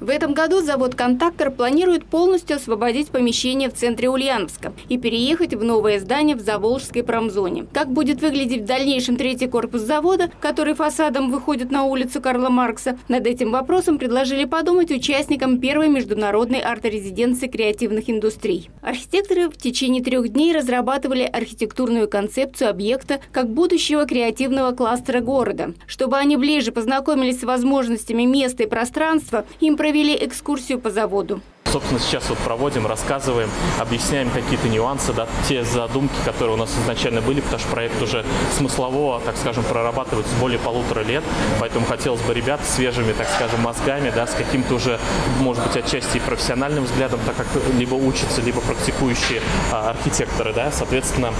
В этом году завод «Контактор» планирует полностью освободить помещение в центре Ульяновска и переехать в новое здание в Заволжской промзоне. Как будет выглядеть в дальнейшем третий корпус завода, который фасадом выходит на улицу Карла Маркса, над этим вопросом предложили подумать участникам первой международной арт-резиденции креативных индустрий. Архитекторы в течение трех дней разрабатывали архитектурную концепцию объекта как будущего креативного кластера города. Чтобы они ближе познакомились с возможностями места и пространства, им провели экскурсию по заводу. Собственно, сейчас вот проводим, рассказываем, объясняем какие-то нюансы, да, те задумки, которые у нас изначально были, потому что проект уже смыслово, так скажем, прорабатывается более полутора лет, поэтому хотелось бы ребят свежими, так скажем, мозгами, да, с каким-то уже, может быть, отчасти профессиональным взглядом, так как либо учатся, либо практикующие а, архитекторы, да, соответственно,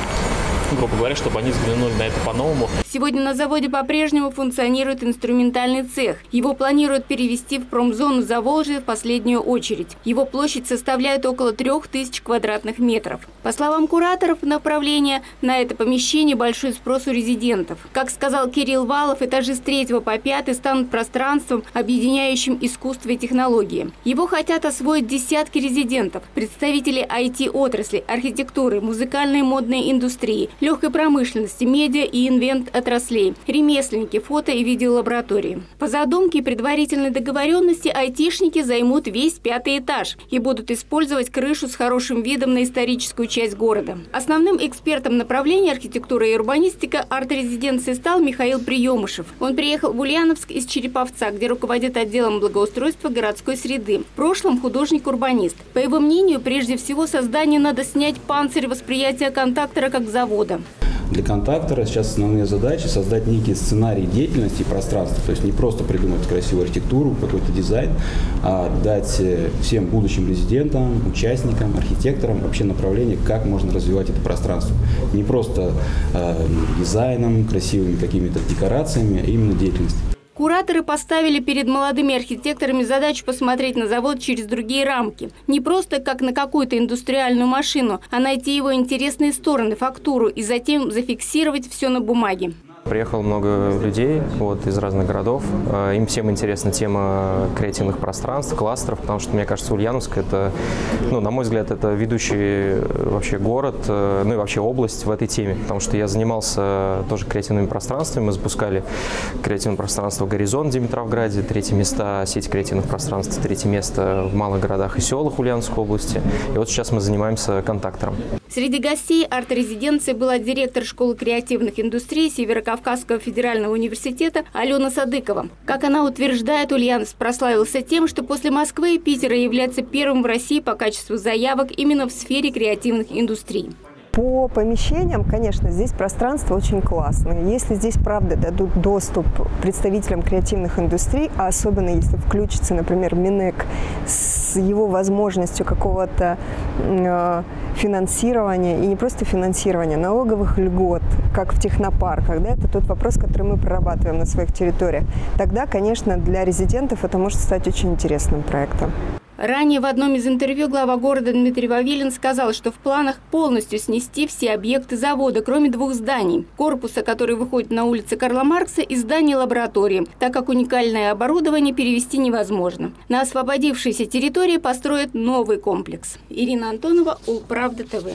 грубо говоря, чтобы они взглянули на это по-новому. Сегодня на заводе по-прежнему функционирует инструментальный цех. Его планируют перевести в промзону Заволжья в последнюю очередь. Его площадь составляет около 3000 квадратных метров. По словам кураторов направления, на это помещение большой спрос у резидентов. Как сказал Кирилл Валов, этажи с 3 по 5 станут пространством, объединяющим искусство и технологии. Его хотят освоить десятки резидентов, представители IT-отрасли, архитектуры, музыкальной и модной индустрии, легкой промышленности, медиа и инвент отраслей, ремесленники, фото и видеолаборатории. По задумке и предварительной договоренности айтишники займут весь пятый этаж и будут использовать крышу с хорошим видом на историческую часть города. Основным экспертом направления архитектура и урбанистика арт-резиденции стал Михаил Приемышев. Он приехал в Ульяновск из Череповца, где руководит отделом благоустройства городской среды. В прошлом художник-урбанист. По его мнению, прежде всего созданию надо снять панцирь восприятия контактора как завода. Для контактора сейчас основные задачи создать некий сценарий деятельности и пространства, то есть не просто придумать красивую архитектуру, какой-то дизайн, а дать э, всем будущим резидентам, участникам, архитекторам вообще направление, как можно развивать это пространство. Не просто э, дизайном, красивыми какими-то декорациями, а именно деятельностью. Кураторы поставили перед молодыми архитекторами задачу посмотреть на завод через другие рамки. Не просто как на какую-то индустриальную машину, а найти его интересные стороны, фактуру и затем зафиксировать все на бумаге. Приехало много людей вот, из разных городов. Э, им всем интересна тема креативных пространств, кластеров, потому что, мне кажется, Ульяновск – это, ну, на мой взгляд, это ведущий э, вообще город, э, ну и вообще область в этой теме, потому что я занимался тоже креативными пространствами. Мы запускали креативное пространство «Горизонт» в Димитровграде, третье место сеть креативных пространств, третье место в малых городах и селах Ульяновской области. И вот сейчас мы занимаемся контактором. Среди гостей арт-резиденции была директор школы креативных индустрий Северо-Кавказского федерального университета Алена Садыкова. Как она утверждает, Ульяновск прославился тем, что после Москвы и Питера является первым в России по качеству заявок именно в сфере креативных индустрий. По помещениям, конечно, здесь пространство очень классное. Если здесь, правда, дадут доступ представителям креативных индустрий, а особенно если включится, например, Минэк с его возможностью какого-то э, финансирования, и не просто финансирования, налоговых льгот, как в технопарках, да, это тот вопрос, который мы прорабатываем на своих территориях, тогда, конечно, для резидентов это может стать очень интересным проектом. Ранее в одном из интервью глава города Дмитрий Вавилин сказал, что в планах полностью снести все объекты завода, кроме двух зданий. Корпуса, который выходит на улице Карла Маркса, и здания лаборатории, так как уникальное оборудование перевести невозможно. На освободившейся территории построят новый комплекс. Ирина Антонова, Улправда ТВ.